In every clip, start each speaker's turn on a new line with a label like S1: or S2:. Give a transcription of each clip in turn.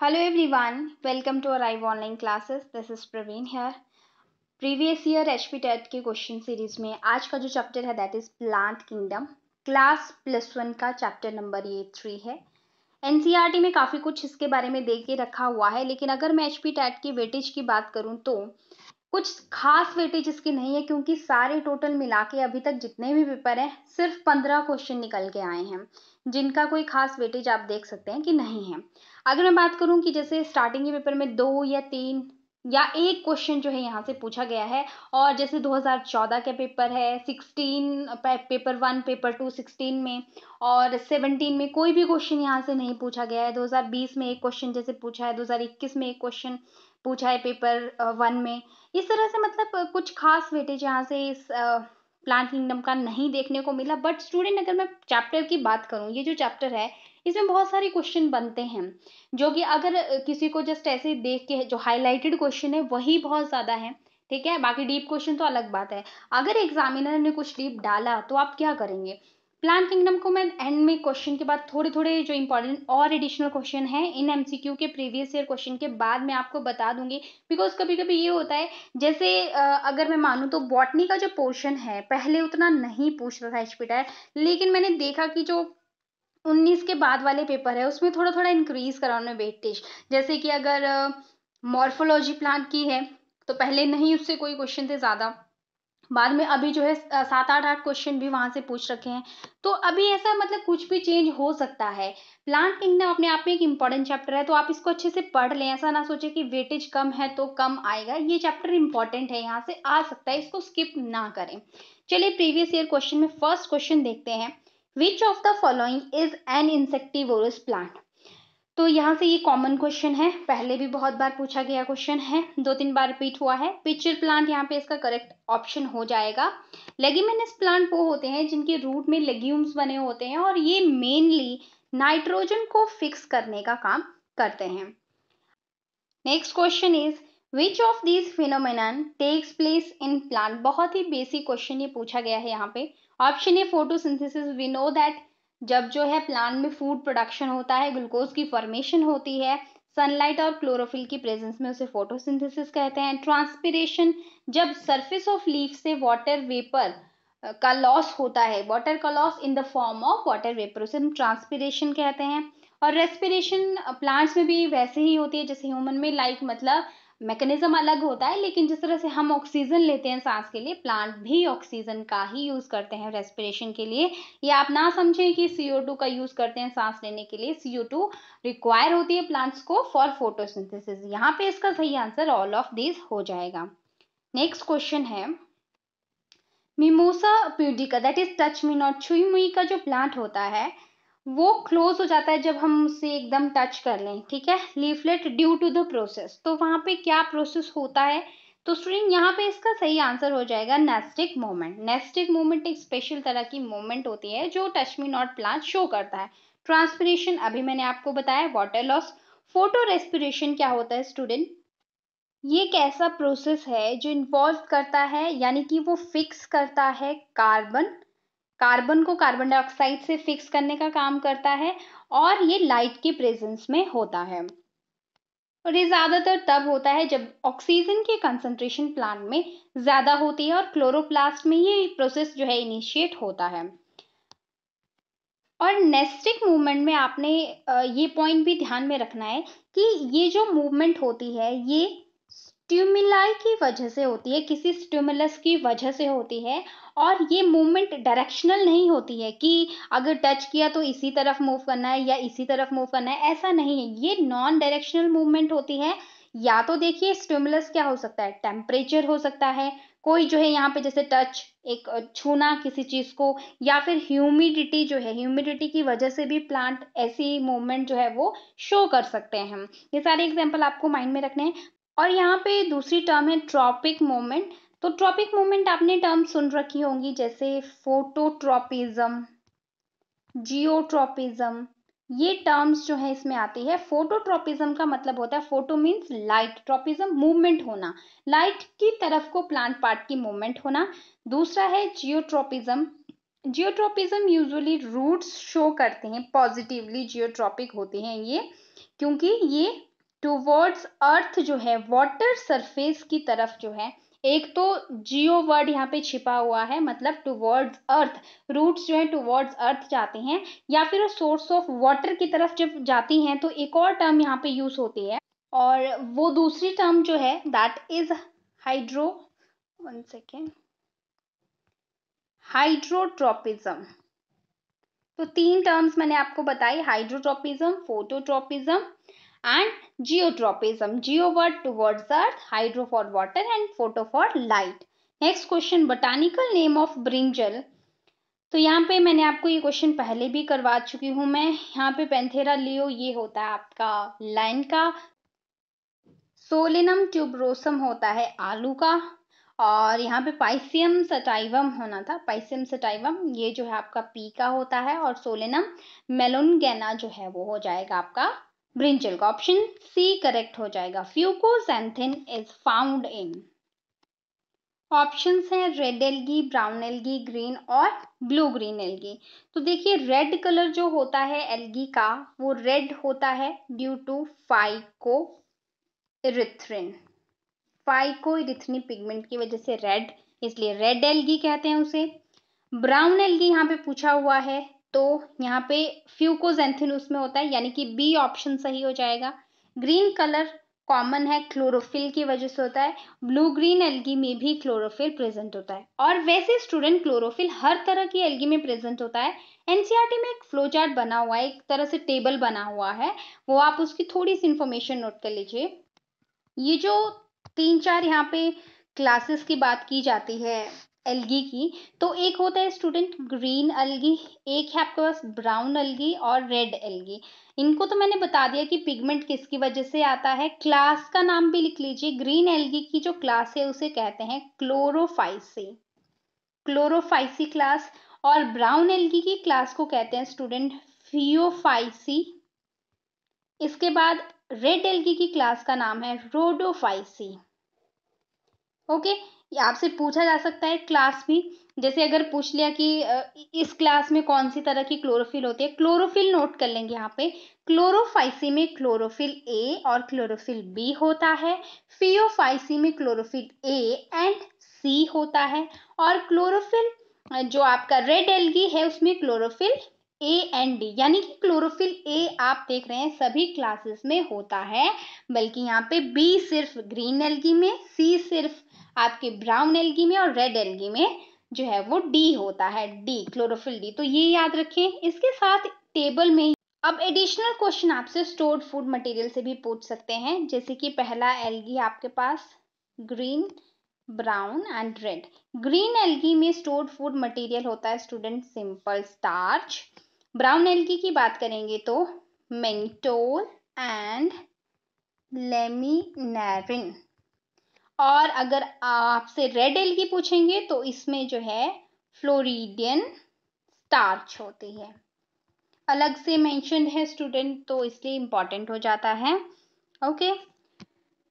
S1: Hello everyone, welcome to our live online classes. This is Praveen here. Previous year H P TET के question series में आज का जो chapter है that is plant kingdom class plus one का chapter number ये three है NCERT में काफ़ी कुछ इसके बारे में दे के रखा हुआ है लेकिन अगर मैं एच पी टेट की वेटेज की बात करूँ तो कुछ खास वेटेज इसकी नहीं है क्योंकि सारे टोटल मिला के अभी तक जितने भी पेपर हैं सिर्फ़ पंद्रह क्वेश्चन निकल के आए हैं जिनका कोई खास वेटेज आप देख सकते हैं कि नहीं है अगर मैं बात करूँ कि जैसे स्टार्टिंग के पेपर में दो या तीन या एक क्वेश्चन जो है यहाँ से पूछा गया है, और जैसे 2014 का पेपर है 16 पेपर वन पेपर टू 16 में, और 17 में कोई भी क्वेश्चन यहाँ से नहीं पूछा गया है। 2020 में एक क्वेश्चन जैसे पूछा है 2021 में एक क्वेश्चन पूछा है पेपर वन में। इस तरह से मतलब कुछ खास वेटेज यहाँ से इस प्लांट किंगडम का नहीं देखने को मिला। बट स्टूडेंट अगर मैं चैप्टर की बात करूँ, ये जो चैप्टर है इसमें बहुत सारे क्वेश्चन बनते हैं, जो कि अगर किसी को जस्ट ऐसे देख के जो हाईलाइटेड क्वेश्चन है, वही बहुत ज़्यादा है, ठीक है? बाकी डीप क्वेश्चन तो अलग बात है। अगर एग्जामिनर ने कुछ डीप डाला तो आप क्या करेंगे? प्लान किंगडम को मैं एंड में क्वेश्चन के बाद थोड़े थोड़े जो इंपॉर्टेंट और एडिशनल क्वेश्चन है, इन एमसीक्यू के प्रीवियस ईयर क्वेश्चन के बाद मैं आपको बता दूँगी। बिकॉज़ कभी कभी ये होता है, जैसे अगर मैं मानूँ तो बॉटनी का जो पोर्शन है, पहले उतना नहीं पूछ रहा था एच लेकिन मैंने देखा कि जो उन्नीस के बाद वाले पेपर है, उसमें थोड़ा थोड़ा इंक्रीज करा उन्होंने वेटेज जैसे कि अगर मॉर्फोलॉजी प्लांट की है तो पहले नहीं उससे कोई क्वेश्चन थे ज़्यादा। बाद में अभी जो है सात आठ आठ क्वेश्चन भी वहाँ से पूछ रखे हैं। तो अभी ऐसा मतलब कुछ भी चेंज हो सकता है। प्लांट किंगडम अपने आप में एक इंपॉर्टेंट चैप्टर है तो आप इसको अच्छे से पढ़ लें। ऐसा ना सोचे कि वेटेज कम है तो कम आएगा। ये चैप्टर इंपॉर्टेंट है, यहाँ से आ सकता है, इसको स्किप ना करें। चलिए प्रीवियस ईयर क्वेश्चन में फ़र्स्ट क्वेश्चन देखते हैं। Which of the following is an insectivorous plant तो यहाँ से ये कॉमन क्वेश्चन है। पहले भी बहुत बार पूछा गया क्वेश्चन है। दो तीन बार रिपीट हुआ है। पिक्चर प्लांट यहाँ पे इसका करेक्ट ऑप्शन हो जाएगा। लेगिमिनस प्लांट वो होते हैं जिनके रूट में लेग्यूम्स बने होते हैं और ये मेनली नाइट्रोजन को फिक्स करने का काम करते हैं। Next question is which of this phenomenon takes place in plant बहुत ही बेसिक क्वेश्चन ये पूछा गया है यहाँ पे। Option A photosynthesis we know that जब जो है प्लांट में फ़ूड प्रोडक्शन होता है ग्लूकोज की फॉर्मेशन होती है सनलाइट और क्लोरोफिल की प्रेजेंस में उसे फोटोसिंथेसिस कहते हैं। ट्रांसपिरेशन जब सरफेस ऑफ़ लीफ से वाटर वेपर का लॉस होता है वाटर का loss in the form of water vapour उसे हम ट्रांसपिरेशन कहते हैं। और रेस्पिरेशन प्लांट्स में भी वैसे ही होती है, जैसे ह्यूमन में लाइक मतलब मैकेनिज्म अलग होता है, लेकिन जिस तरह से हम ऑक्सीजन लेते हैं सांस के लिए प्लांट भी ऑक्सीजन का ही यूज़ करते हैं रेस्पिरेशन के लिए। ये आप ना समझें कि सीओ टू का यूज़ करते हैं सांस लेने के लिए सीओ टू रिक्वायर होती है प्लांट्स को फॉर फोटोसिंथेसिस यहाँ पे इसका सही आंसर ऑल ऑफ़ दिस हो जाएगा। नेक्स्ट क्वेश्चन है। Mimosa pudica that is touch me not छुई मुई का जो प्लांट होता है वो क्लोज हो जाता है जब हम उसे एकदम टच कर लें, ठीक है? Leaflet due to the process तो वहाँ पे क्या प्रोसेस होता है? तो स्टूडेंट यहाँ पे इसका सही आंसर हो जाएगा नेस्टिक मूवमेंट नेस्टिक मूवमेंट एक स्पेशल तरह की मूवमेंट होती है जो touch me not plant show करता है. ट्रांसपिरेशन अभी मैंने आपको बताया वाटर लॉस फ़ोटो रेस्पिरेशन क्या होता है स्टूडेंट ये एक ऐसा प्रोसेस है जो इन्वॉल्व करता है, यानी कि वो फिक्स करता है कार्बन कार्बन को कार्बन डाइऑक्साइड से फिक्स करने का काम करता है और ये लाइट के प्रेजेंस में होता है। और ये ज़्यादातर तब होता है जब ऑक्सीजन की कंसंट्रेशन प्लांट में ज़्यादा होती है और क्लोरोप्लास्ट में ये प्रोसेस जो है इनिशिएट होता है। और नेस्टिक मूवमेंट में आपने ये पॉइंट भी ध्यान में रखना है कि ये जो मूवमेंट होती है, ये स्ट्यूमिलाई की वजह से होती है, किसी स्ट्यूमुलस की वजह से होती है और ये मूवमेंट डायरेक्शनल नहीं होती है कि अगर टच किया तो इसी तरफ़ मूव करना है या इसी तरफ़ मूव करना है, ऐसा नहीं है। ये नॉन डायरेक्शनल मूवमेंट होती है। या तो देखिए स्टिमुलस क्या हो सकता है टेम्परेचर हो सकता है, कोई जो है यहाँ पे जैसे टच एक छूना किसी चीज़ को, या फिर ह्यूमिडिटी जो है ह्यूमिडिटी की वजह से भी प्लांट ऐसी मूवमेंट जो है वो शो कर सकते हैं। ये सारे एग्ज़ाम्पल आपको माइंड में रखने हैं। और यहाँ पे दूसरी टर्म है ट्रॉपिक मूवमेंट तो ट्रॉपिक मूवमेंट आपने टर्म सुन रखी होंगी जैसे फोटोट्रॉपिज्म जियोट्रॉपिज्म ये टर्म्स जो है इसमें आती है. फोटोट्रॉपिज्म का मतलब होता है photo means light tropism movement होना. लाइट की तरफ़ को प्लांट पार्ट की मूवमेंट होना. दूसरा है geotropism geotropism usually roots show करते हैं पॉजिटिवली जियोट्रॉपिक होते हैं ये, क्योंकि ये टूवर्ड्स अर्थ जो है वाटर सरफेस की तरफ़ जो है, एक तो जियो वर्ड यहाँ पे छिपा हुआ है मतलब टूवर्ड्स अर्थ रूट्स जो है टूवर्ड्स अर्थ जाते हैं, या फिर सोर्स ऑफ़ वाटर की तरफ़ जब जाती हैं तो एक और टर्म यहाँ पे यूज़ होती है, और वो दूसरी टर्म जो है that is hydro one second hydrotropism तो तीन टर्म्स मैंने आपको बताई hydrotropism phototropism geotropism geo word towards earth hydro for water and photo for light next question botanical name of brinjal तो यहाँ पे मैंने आपको ये क्वेश्चन पहले भी करवा चुकी हूँ मैं। यहाँ पे पेंथेरा लियो ये होता है आपका लाइन का। सोलिनम ट्यूबरोसम होता है आलू का। और यहाँ पे पाइसियम सटाइवम होना था। पाइसियम सटाइवम ये जो है आपका पी का होता है और सोलेनम मेलोनगेना जो है वो हो जाएगा आपका ब्रिंजल का ऑप्शन सी करेक्ट हो जाएगा। Fucoxanthin is found in options हैं red algae brown algae green और ब्लू ग्रीन एलगी तो देखिए रेड कलर जो होता है एलगी का, वो रेड होता है due to phycoerythrin phycoerythrin pigment की वजह से रेड इसलिए रेड एलगी कहते हैं उसे। ब्राउन एलगी यहाँ पे पूछा हुआ है तो यहाँ पे फ्यूकोजेंथिन उसमें होता है, यानी कि बी ऑप्शन सही हो जाएगा। ग्रीन कलर कॉमन है क्लोरोफिल की वजह से होता है। ब्लू ग्रीन एल्गी में भी क्लोरोफिल प्रेजेंट होता है। और वैसे स्टूडेंट क्लोरोफिल हर तरह की एल्गी में प्रेजेंट होता है। एनसीईआरटी में एक फ्लो चार्ट बना हुआ है, एक तरह से टेबल बना हुआ है। वो आप उसकी थोड़ी सी इंफॉर्मेशन नोट कर लीजिए। ये जो तीन चार यहाँ पे क्लासेस की बात की जाती है एल्गी की तो एक होता है स्टूडेंट ग्रीन एल्गी एक है आपके पास ब्राउन एल्गी और रेड एल्गी इनको तो मैंने बता दिया कि पिगमेंट किसकी वजह से आता है। क्लास का नाम भी लिख लीजिए ग्रीन एल्गी की जो क्लास है उसे कहते हैं क्लोरोफाइसी क्लोरोफाइसी क्लास और ब्राउन एल्गी की क्लास को कहते हैं स्टूडेंट फियोफाइसी इसके बाद रेड एल्गी की क्लास का नाम है रोडोफाइसी ओके? आपसे पूछा जा सकता है क्लास भी जैसे अगर पूछ लिया कि इस क्लास में कौन सी तरह की क्लोरोफिल होती है, क्लोरोफिल नोट कर लेंगे यहाँ पे। क्लोरोफाइसी में क्लोरोफिल ए और क्लोरोफिल बी होता है, फियोफाइसी में क्लोरोफिल ए एंड सी होता है और क्लोरोफिल जो आपका रेड एल्गी है उसमें क्लोरोफिल ए एंड डी, यानी कि क्लोरोफिल ए आप देख रहे हैं सभी क्लासेस में होता है, बल्कि यहाँ पे बी सिर्फ़ ग्रीन एल्गी में, सी सिर्फ़ आपके ब्राउन एल्गी में और रेड एल्गी में जो है वो डी होता है डी क्लोरोफिल डी तो ये याद रखें। इसके साथ टेबल में अब एडिशनल क्वेश्चन आपसे स्टोर्ड फ़ूड मटेरियल से भी पूछ सकते हैं। जैसे कि पहला एल्गी आपके पास green brown and red green algae में स्टोर्ड फ़ूड मटेरियल होता है student simple starch brown algae की बात करेंगे तो मेंटोल एंड लेमिनेरिन और अगर आपसे रेड एल की पूछेंगे तो इसमें जो है, फ्लोरिडियन स्टार्च होती है। अलग से मेंशन है स्टूडेंट तो इसलिए इंपॉर्टेंट हो जाता है। ओके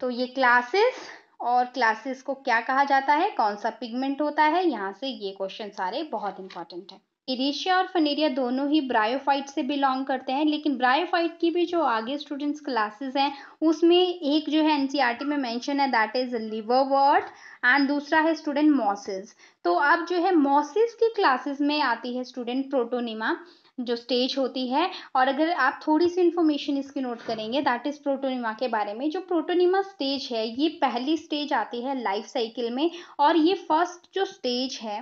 S1: तो ये क्लासेस और क्लासेस को क्या कहा जाता है? कौन सा पिगमेंट होता है? यहाँ से ये क्वेश्चन सारे बहुत इंपॉर्टेंट है। इरेशिया और फनेरिया दोनों ही ब्रायोफाइट से बिलोंग करते हैं, लेकिन ब्रायोफाइट की भी जो आगे स्टूडेंट्स क्लासेस हैं, उसमें एक जो है एनसीईआरटी में मेंशन है दैट इज़ लिवरवर्ट एंड दूसरा है स्टूडेंट मॉसिस तो अब जो है मॉसिस की क्लासेस में आती है स्टूडेंट प्रोटोनिमा जो स्टेज होती है, और अगर आप थोड़ी सी इन्फॉर्मेशन इसकी नोट करेंगे दैट इज़ प्रोटोनिमा के बारे में, जो प्रोटोनिमा स्टेज है, ये पहली स्टेज आती है लाइफ साइकिल में, और ये फ़र्स्ट जो स्टेज है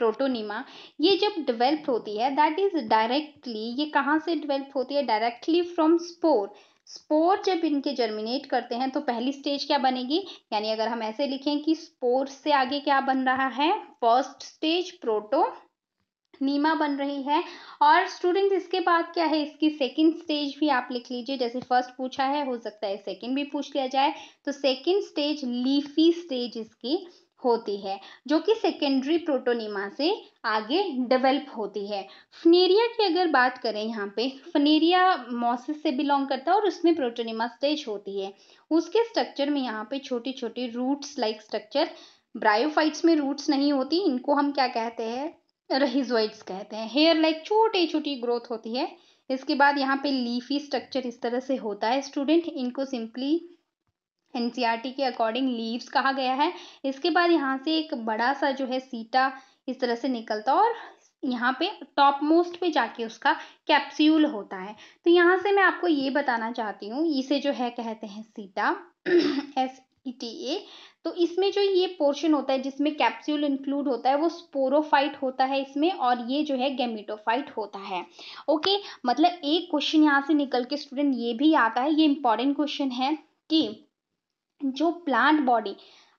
S1: प्रोटोनिमा ये जब डेवलप होती है दैट इज़ डायरेक्टली ये कहाँ से डेवलप होती है? डायरेक्टली फ्रॉम स्पोर स्पोर जब इनके जर्मिनेट करते हैं तो पहली स्टेज क्या बनेगी? यानी अगर हम ऐसे लिखें कि स्पोर से आगे क्या बन रहा है? फ़र्स्ट स्टेज प्रोटो नीमा बन रही है। और स्टूडेंट इसके बाद क्या है? इसकी सेकंड स्टेज भी आप लिख लीजिए। जैसे फ़र्स्ट पूछा है, हो सकता है सेकंड भी पूछ लिया जाए। तो सेकंड स्टेज लीफी स्टेज इसकी होती है, जो कि सेकेंडरी प्रोटोनिमा से आगे डेवलप होती है। फनेरिया की अगर बात करें यहाँ पे फनेरिया मॉसिस से बिलोंग करता है और उसमें प्रोटोनिमा स्टेज होती है। उसके स्ट्रक्चर में यहाँ पे छोटी छोटी रूट्स लाइक स्ट्रक्चर ब्रायोफाइट्स में रूट्स नहीं होती, इनको हम क्या कहते हैं? रहीजोइड्स कहते हैं। हेयर लाइक छोटी छोटी ग्रोथ होती है। इसके बाद यहाँ पे लीफी स्ट्रक्चर इस तरह से होता है। स्टूडेंट इनको सिंपली एनसीईआरटी के अकॉर्डिंग लीव्स कहा गया है। इसके बाद यहाँ से एक बड़ा सा जो है सीटा इस तरह से निकलता और यहाँ पे टॉप मोस्ट पे जाके उसका कैप्स्यूल होता है। तो यहाँ से मैं आपको ये बताना चाहती हूँ, इसे जो है कहते हैं सीटा एस ई टी ए तो इसमें जो ये पोर्शन होता है जिसमें कैप्सूल इंक्लूड होता है, वो स्पोरोफाइट होता है इसमें और ये जो है गेमिटोफाइट होता है। ओके मतलब एक क्वेश्चन यहाँ से निकल के स्टूडेंट ये भी आता है, ये इंपॉर्टेंट क्वेश्चन है कि जो प्लांट बॉडी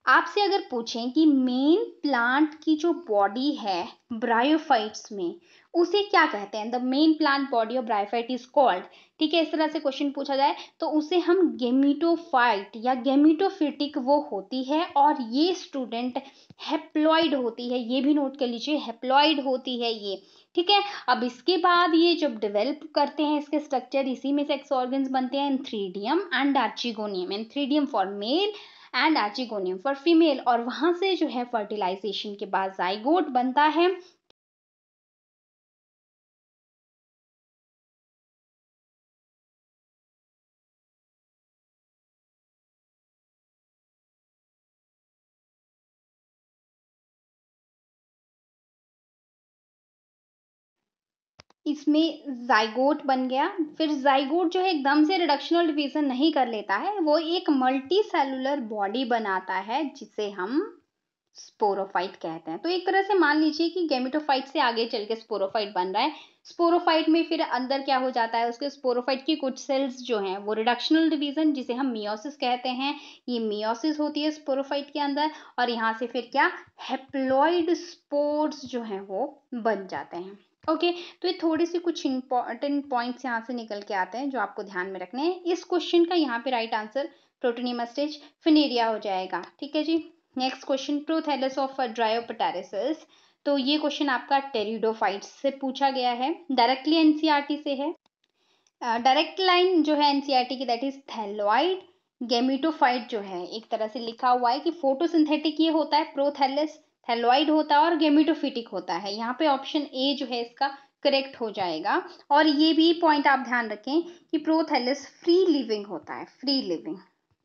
S1: आपसे अगर पूछें कि मेन प्लांट की जो बॉडी है ब्रायोफाइट्स में, उसे क्या कहते हैं? The main plant body of bryophyte is called ठीक है, इस तरह से क्वेश्चन पूछा जाए तो उसे हम गेमिटोफाइट या गेमिटोफिटिक वो होती है, और ये स्टूडेंट हेप्लॉइड होती है, ये भी नोट कर लीजिए हेप्लॉइड होती है ये। ठीक है? अब इसके बाद ये जब डेवलप करते हैं इसके स्ट्रक्चर इसी में सेक्स ऑर्गन्स बनते हैं antheridium and archegonium and antheridium for male and archegonium for female और वहाँ से जो है फर्टिलाइजेशन के बाद जाइगोट बनता है। इसमें जाइगोट बन गया। फिर जाइगोट जो है एकदम से रिडक्शनल डिवीज़न नहीं कर लेता है। वो एक मल्टी सेलुलर बॉडी बनाता है, जिसे हम स्पोरोफाइट कहते हैं। तो एक तरह से मान लीजिए कि गेमिटोफाइट से आगे चल के स्पोरोफाइट बन रहा है। स्पोरोफाइट में फिर अंदर क्या हो जाता है? उसके स्पोरोफाइट की कुछ सेल्स जो हैं, वो रिडक्शनल डिवीज़न जिसे हम मियोसिस कहते हैं। ये मियोसिस होती है स्पोरोफाइट के अंदर और यहाँ से फिर क्या? हेप्लॉइड स्पोर्स जो हैं, वो बन जाते हैं। ओके? okay, तो ये थोड़ी सी कुछ इंपॉर्टेंट पॉइंट्स यहाँ से निकल के आते हैं जो आपको ध्यान में रखने हैं। इस क्वेश्चन का यहाँ पे right answer protonema stage Funaria हो जाएगा। ठीक है जी? Next question prothallus of Dryopteris तो ये क्वेश्चन आपका टेरिडोफाइट से पूछा गया है। डायरेक्टली एनसीईआरटी से है। डायरेक्ट uh, लाइन जो है एनसीईआरटी की दैट इज़ थैलोइड गेमिटोफाइट जो है एक तरह से लिखा हुआ है कि फोटोसिंथेटिक ये होता है प्रोथेलस थैलोइड होता है और गेमिटोफिटिक होता है। यहाँ पे ऑप्शन ए जो है इसका करेक्ट हो जाएगा। और ये भी पॉइंट आप ध्यान रखें कि प्रोथेलिस फ्री लिविंग होता है फ्री लिविंग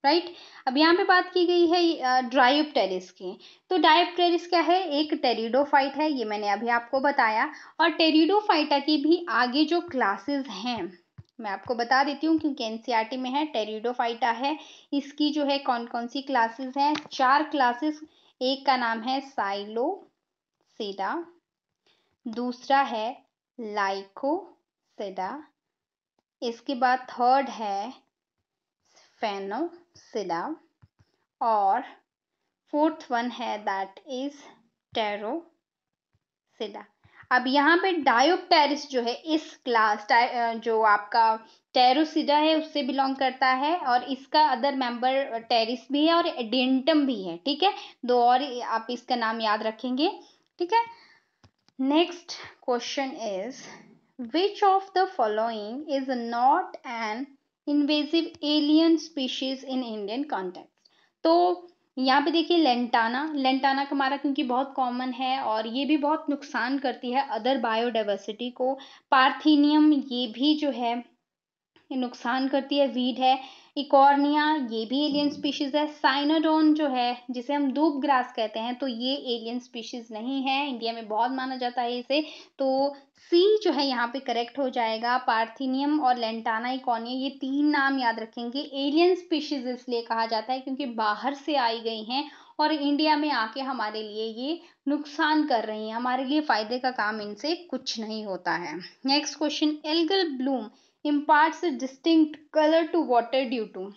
S1: राइट right? अब यहाँ पे बात की गई है ड्राइपटेरिस की। तो डायोप्टेरिस क्या है? एक टेरिडोफाइट है, ये मैंने अभी आपको बताया। और टेरिडोफाइटा की भी आगे जो क्लासेस हैं, मैं आपको बता देती हूँ क्योंकि एनसीईआरटी में है टेरिडोफाइटा है। इसकी जो है कौन कौन सी क्लासेस हैं? चार क्लासेस एक का नाम है साइलो सेडा दूसरा है लाइको सेडा इसके बाद थर्ड है फेनोसिडा और फोर्थ वन है दैट इज़ टेरोसिडा अब यहाँ पे डायोप्टेरिस जो है, इस क्लास जो आपका टेरोसिडा है, उससे बिलोंग करता है और इसका अदर मेंबर टेरिस भी है और एडेंटम भी है, ठीक है? दो और आप इसका नाम याद रखेंगे, ठीक है? Next question is which of the following is not an invasive alien species in Indian context तो यहाँ पे देखिए लेंटाना लेंटाना का हमारा क्योंकि बहुत कॉमन है और ये भी बहुत नुकसान करती है अदर बायोडाइवर्सिटी को। पार्थीनियम ये भी जो है नुकसान करती है वीड है। इकॉर्निया, ये भी एलियन स्पीशीज है। साइनाडोन जो है, जिसे हम धूप ग्रास कहते हैं तो ये एलियन स्पीशीज नहीं है। इंडिया में बहुत माना जाता है इसे। तो सी जो है, यहाँ पे करेक्ट हो जाएगा। पार्थिनियम और लेंटाना इकॉर्निया ये तीन नाम याद रखेंगे। एलियन स्पीशीज इसलिए कहा जाता है, क्योंकि बाहर से आई गई हैं और इंडिया में आके हमारे लिए ये नुकसान कर रही हैं। हमारे लिए फ़ायदे का काम इनसे कुछ नहीं होता है। Next question algal bloom imparts a distinct color to water due to.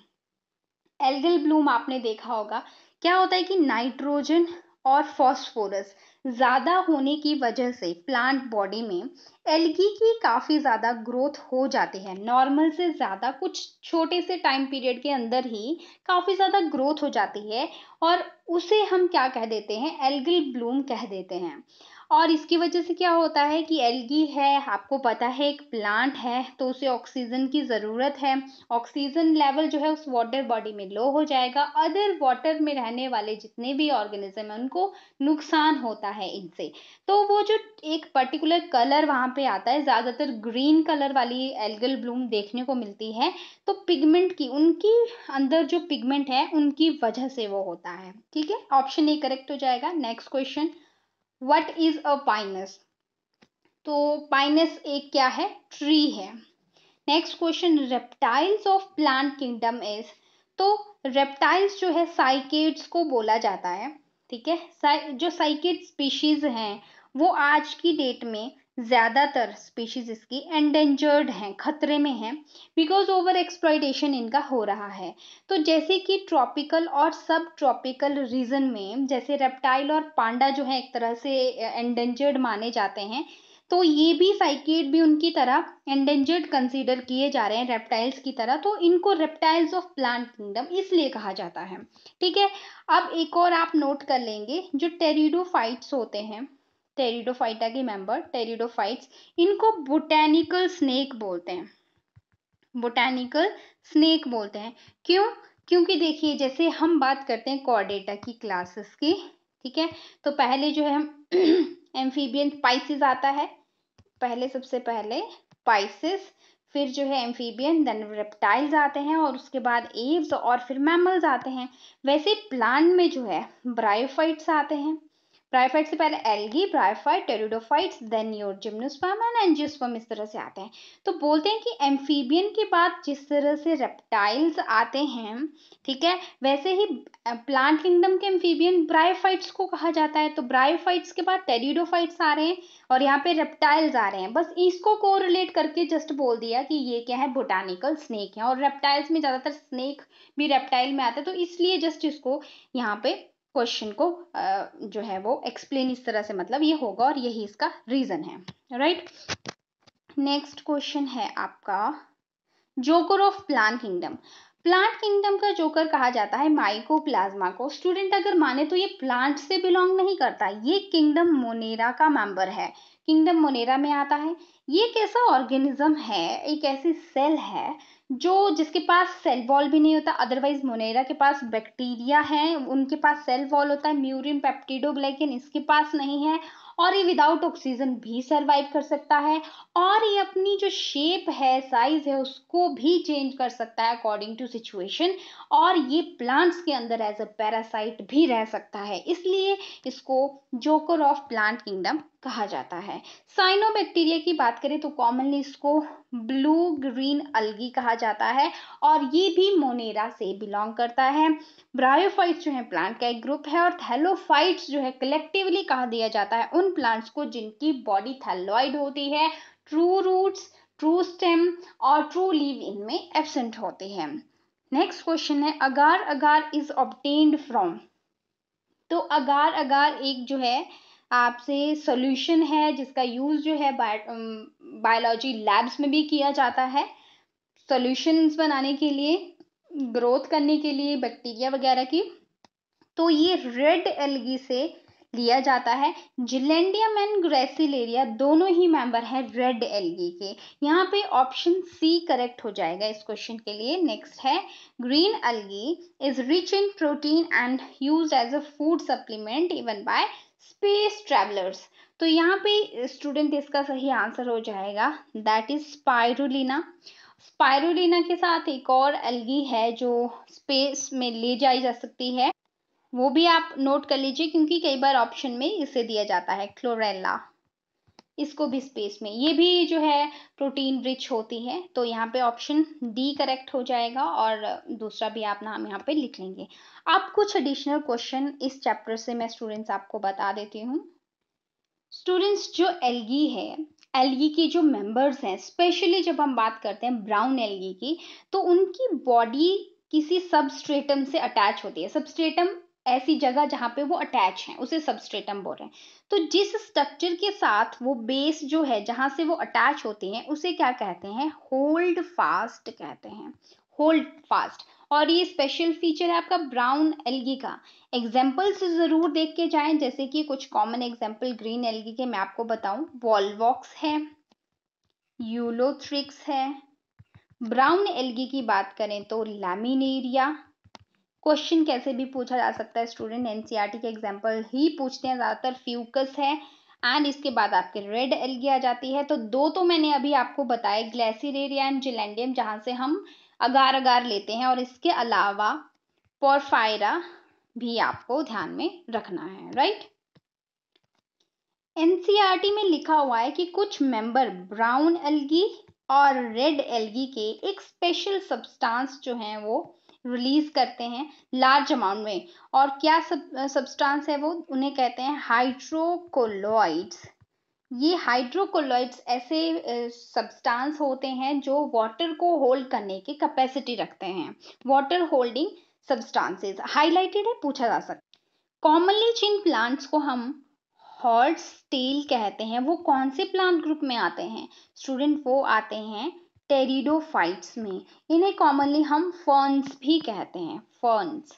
S1: Algal bloom आपने देखा होगा। क्या होता है कि नाइट्रोजन और फॉस्फोरस ज़्यादा होने की वजह से प्लांट बॉडी में एल्गी की काफ़ी ज़्यादा ग्रोथ हो जाती है। नॉर्मल से ज़्यादा कुछ छोटे से टाइम पीरियड के अंदर ही काफ़ी ज़्यादा ग्रोथ हो जाती है और उसे हम क्या कह देते हैं? एल्गल ब्लूम कह देते हैं। और इसकी वजह से क्या होता है कि एल्गी है, आपको पता है, एक प्लांट है तो उसे ऑक्सीजन की ज़रूरत है। ऑक्सीजन लेवल जो है उस वाटर बॉडी में लो हो जाएगा। अदर वाटर में रहने वाले जितने भी ऑर्गेनिज्म हैं, उनको नुकसान होता है इनसे। तो वो जो एक पर्टिकुलर कलर वहाँ पे आता है, ज़्यादातर ग्रीन कलर वाली एल्गल ब्लूम देखने को मिलती है। तो पिगमेंट की, उनकी अंदर जो पिगमेंट है, उनकी वजह से वो होता है। ठीक है? ऑप्शन ए करेक्ट हो जाएगा। Next question what is a Pinus तो पाइनस एक क्या है? ट्री है। Next question reptiles of plant kingdom is तो रेप्टाइल्स जो है साइकेट्स को बोला जाता है, ठीक है? जो साइकेट स्पीशीज हैं, वो आज की डेट में ज़्यादातर स्पीशीज इसकी एंडेंजर्ड हैं, खतरे में हैं बिकॉज़ ओवर एक्सप्लॉयटेशन इनका हो रहा है। तो जैसे कि ट्रॉपिकल और सब ट्रॉपिकल रीजन में, जैसे रेप्टाइल और पांडा जो है एक तरह से एंडेंजर्ड माने जाते हैं तो ये भी साइकेट भी उनकी तरह एंडेंजर्ड कंसीडर किए जा रहे हैं रेप्टाइल्स की तरह तो इनको रेप्टाइल्स ऑफ़ प्लांट किंगडम इसलिए कहा जाता है। ठीक है? अब एक और आप नोट कर लेंगे, जो टेरिडोफाइट्स होते हैं टेरिडोफाइटा के मेंबर टेरिडोफाइट्स, इनको बोटेनिकल स्नेक बोलते हैं। बोटेनिकल स्नेक बोलते हैं। क्यों? क्योंकि देखिए, जैसे हम बात करते हैं कॉर्डेटा की क्लासेस की, ठीक है? तो पहले जो है हम एम्फीबियन पाइसिस आता है। पहले, सबसे पहले पाइसिस फिर जो है एम्फीबियन देन रेप्टाइल्स आते हैं और उसके बाद एव्स और फिर मैमल्स आते हैं। वैसे प्लांट में जो है ब्रायोफाइट्स आते हैं। ब्रायोफाइट से पहले algae bryophyte pteridophytes then your gymnosperm and angiosperm इस तरह से आते हैं। तो बोलते हैं कि एम्फीबियन के बाद जिस तरह से रेप्टाइल्स आते हैं, ठीक है, वैसे ही प्लांट किंगडम के एम्फीबियन ब्रायोफाइट्स को कहा जाता है। तो ब्रायोफाइट्स के बाद टेरिडोफाइट्स आ रहे हैं और यहाँ पे रेप्टाइल्स आ रहे हैं। बस इसको कोरिलेट करके जस्ट बोल दिया कि ये क्या है बोटानिकल स्नेक है। और रेप्टाइल्स में ज़्यादातर स्नेक भी रेप्टाइल में आता है तो इसलिए जस्ट इसको यहाँ पे क्वेश्चन को जो है वो एक्सप्लेन इस तरह से मतलब ये होगा और यही इसका रीजन है राइट नेक्स्ट क्वेश्चन है आपका joker of plant kingdom plant kingdom का जोकर कहा जाता है माइको प्लाज्मा को। स्टूडेंट अगर माने तो ये प्लांट से बिलोंग नहीं करता, ये किंगडम मोनेरा का मेंबर है। किंगडम मोनेरा में आता है। ये एक ऐसा ऑर्गेनिज्म है, एक ऐसी सेल है, जो जिसके पास सेल वॉल भी नहीं होता अदरवाइज़ मोनेरा के पास बैक्टीरिया है, उनके पास सेल वॉल होता है, म्यूरिन पेप्टिडोग्लाइकन इसके पास नहीं है, और ये विदाउट ऑक्सीजन भी सरवाइव कर सकता है, और ये अपनी जो शेप है साइज़ है, उसको भी चेंज कर सकता है अकॉर्डिंग टू सिचुएशन और ये प्लांट्स के अंदर एज अ पैरासाइट भी रह सकता है। इसलिए इसको जोकर ऑफ़ प्लांट किंगडम कहा जाता है। साइनोबैक्टीरिया की बात करें तो कॉमनली इसको ब्लू ग्रीन अलगी कहा जाता है और ये भी मोनेरा से बिलोंग करता है। ब्रायोफाइट्स जो है प्लांट का एक ग्रुप है और थैलोफाइट्स जो है कलेक्टिवली कहा दिया जाता है उन प्लांट्स को जिनकी बॉडी थैलोइड होती है। ट्रू रूट्स ट्रू स्टेम और ट्रू लीव इनमें एबसेंट होते हैं। नेक्स्ट क्वेश्चन है agar agar is obtained from तो अगार अगार एक जो है आपसे सोल्यूशन है, जिसका यूज़ जो है बायोलॉजी लैब्स में भी किया जाता है। सॉल्यूशंस बनाने के लिए ग्रोथ करने के लिए बैक्टीरिया वगैरह की। तो ये रेड एलगी से लिया जाता है। जिलेंडियम एंड ग्रेसिलेरिया दोनों ही मेंबर हैं रेड एलगी के। यहाँ पे ऑप्शन सी करेक्ट हो जाएगा इस क्वेश्चन के लिए। नेक्स्ट है green algae is rich in protein and use as a food supplement even by space travellers तो यहाँ पे स्टूडेंट इसका सही आंसर हो जाएगा. दैट इज़ स्पायरुलिना स्पायरुलिना के साथ एक और एलगी है जो स्पेस में ले जाई जा सकती है. वो भी आप नोट कर लीजिए क्योंकि कई बार ऑप्शन में इसे दिया जाता है क्लोरेला इसको भी स्पेस में। ये भी जो है प्रोटीन रिच होती है तो यहाँ पे ऑप्शन डी करेक्ट हो जाएगा और दूसरा भी आप नाम यहाँ पे लिख लेंगे। अब कुछ एडिशनल क्वेश्चन इस चैप्टर से मैं स्टूडेंट्स आपको बता देती हूँ। स्टूडेंट्स जो एलगी है एलगी की जो मेंबर्स हैं स्पेशली जब हम बात करते हैं ब्राउन एलगी की तो उनकी बॉडी किसी सबस्ट्रेटम से अटैच होती है। सबस्ट्रेटम ऐसी जगह जहाँ पे वो अटैच हैं, उसे सबस्ट्रेटम बोल रहे हैं। तो जिस स्ट्रक्चर के साथ वो बेस जो है, जहाँ से वो अटैच होते हैं, उसे क्या कहते हैं? होल्ड फास्ट कहते हैं। होल्ड फास्ट और ये स्पेशल फीचर है आपका ब्राउन एल्गी का। एग्जाम्पल्स ज़रूर देख के जाएँ, जैसे कि कुछ कॉमन एग्ज़ाम्पल ग्रीन एल्गी के मैं आपको बताऊँ। वॉलवॉक्स है। यूलोथ्रिक्स है। ब्राउन एल्गी की बात करें तो लैमिनेरिया क्वेश्चन कैसे भी पूछा जा सकता है स्टूडेंट एनसीईआरटी के एग्ज़ाम्पल ही पूछते हैं, ज़्यादातर फ्यूकस है एंड इसके बाद आपके रेड एलगी आ जाती है। तो दो तो मैंने अभी आपको बताया ग्लेसिरेरिया एंड जिलेंडियम जहाँ से हम अगार अगार लेते हैं, और इसके अलावा पोरफायरा भी आपको ध्यान में रखना है राइट एनसीईआरटी में लिखा हुआ है कि कुछ मेंबर ब्राउन एलगी और रेड एलगी के एक स्पेशल सब्सटेंस जो हैं, वो रिलीज़ करते हैं लार्ज अमाउंट में। और क्या सब सब्सटेंस है वो? उन्हें कहते हैं हाइड्रोकोलोइड्स ये हाइड्रोकोलोइड्स ऐसे सब्सटेंस होते हैं जो वाटर को होल्ड करने की कैपेसिटी रखते हैं। वाटर होल्डिंग सब्सटेंसेस हाईलाइटेड है, पूछा जा सकता कॉमनली जिन प्लांट्स को हम हॉर्स टेल कहते हैं, वो कौन से प्लांट ग्रुप में आते हैं? स्टूडेंट वो आते हैं टेरिडोफाइट्स में, इन्हें कॉमनली हम फर्न्स भी कहते हैं फर्न्स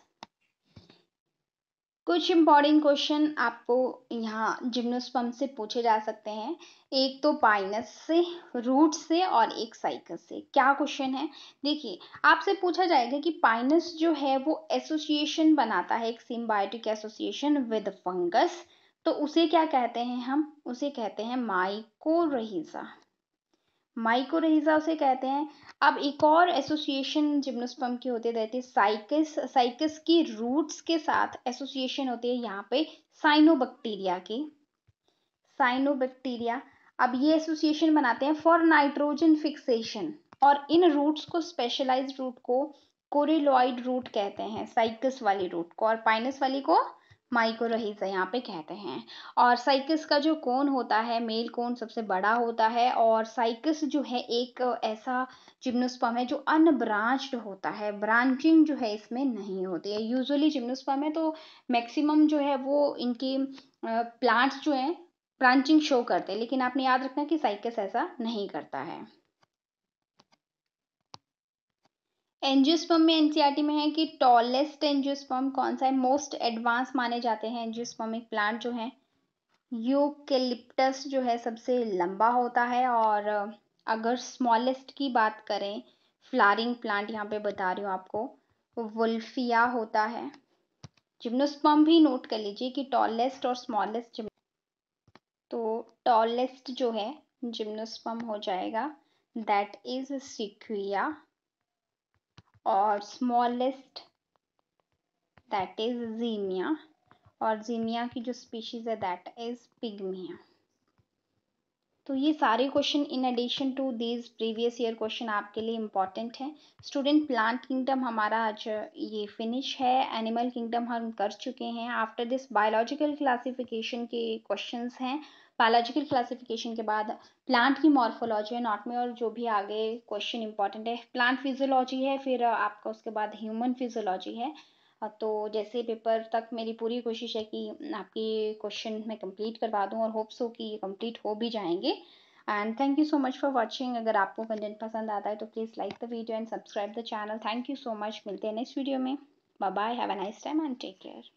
S1: कुछ इंपॉर्टेंट क्वेश्चन आपको यहाँ जिम्नोस्पम से पूछे जा सकते हैं। एक तो पाइनस से रूट से और एक साइकस से। क्या क्वेश्चन है? देखिए, आपसे पूछा जाएगा कि पाइनस जो है, वो एसोसिएशन बनाता है, एक सिम्बायोटिक एसोसिएशन विद फंगस तो उसे क्या कहते हैं हम? उसे कहते हैं माइकोरहिजा माइकोरहिजा उसे कहते हैं। अब एक और एसोसिएशन जिम्नोस्पम की होती है साइकस साइकस की रूट्स के साथ एसोसिएशन होती है यहाँ पे साइनोबैक्टीरिया की। साइनोबैक्टीरिया अब ये एसोसिएशन बनाते हैं फॉर नाइट्रोजन फिक्सेशन और इन रूट्स को स्पेशलाइज्ड रूट को कोरिलॉइड रूट कहते हैं साइकस वाली रूट को और पाइनस वाली को माइक्रोरहीजा यहाँ पे कहते हैं। और साइकस का जो कोन होता है, मेल कोन सबसे बड़ा होता है और साइकस जो है एक ऐसा जिम्नोस्पम है जो अनब्रांच्ड होता है। ब्रांचिंग जो है इसमें नहीं होती है। यूजुअली जिम्नोस्पम है तो मैक्सिमम जो है वो इनकी प्लांट्स जो हैं, ब्रांचिंग शो करते हैं, लेकिन आपने याद रखना कि साइकस ऐसा नहीं करता है। एंजियोस्पर्म में एनसीईआरटी में है कि टॉलेस्ट एंजियोस्पर्म कौन सा है? मोस्ट एडवांस माने जाते हैं एंजियोस्पर्मिक प्लांट जो है। यूकेलिप्टस जो है सबसे लंबा होता है और अगर स्मॉलेस्ट की बात करें फ्लारिंग प्लांट यहाँ पे बता रही हूँ आपको वुल्फिया होता है। जिम्नोस्पर्म भी नोट कर लीजिए कि टॉलेस्ट और स्मॉलेस्ट तो टॉलेस्ट जो है जिम्नोस्पर्म हो जाएगा। दैट इज़ सिक्विया और स्मॉलेस्ट दैट इज़ जीमिया और जीमिया की जो स्पीशीज है दैट इज़ पिग्मिया तो ये सारे question in addition to these previous year question आपके लिए इंपॉर्टेंट हैं। स्टूडेंट प्लांट किंगडम हमारा आज ये फिनिश है। एनिमल किंगडम हम कर चुके हैं। आफ्टर दिस बायोलॉजिकल क्लासिफिकेशन के क्वेश्चंस हैं। बायोलॉजिकल क्लासिफिकेशन के बाद प्लांट की मॉर्फोलॉजी है नॉट में और जो भी आगे क्वेश्चन इंपॉर्टेंट है प्लांट फिजियोलॉजी है, फिर आपका उसके बाद ह्यूमन फिजियोलॉजी है। तो जैसे पेपर तक मेरी पूरी कोशिश है कि आपकी क्वेश्चन मैं कंप्लीट करवा दूँ और होप्स हो कि ये कंप्लीट हो भी जाएँगे। And thank you so much for watching अगर आपको कंटेंट पसंद आता है तो please like the video and subscribe the channel thank you so much मिलते हैं नेक्स्ट वीडियो में। Bye bye have a nice time and take care